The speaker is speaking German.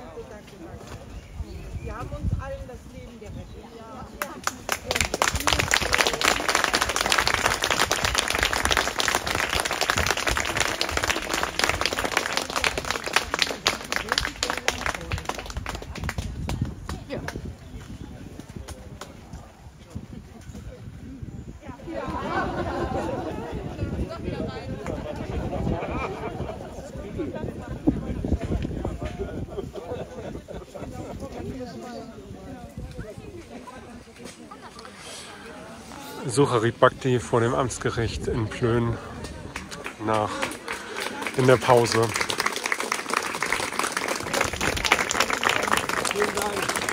danke, danke, danke. Sie haben uns allen das Leben gerettet. Ja. Ja. Suchari Bhakti vor dem Amtsgericht in Plön nach in der Pause. Vielen Dank.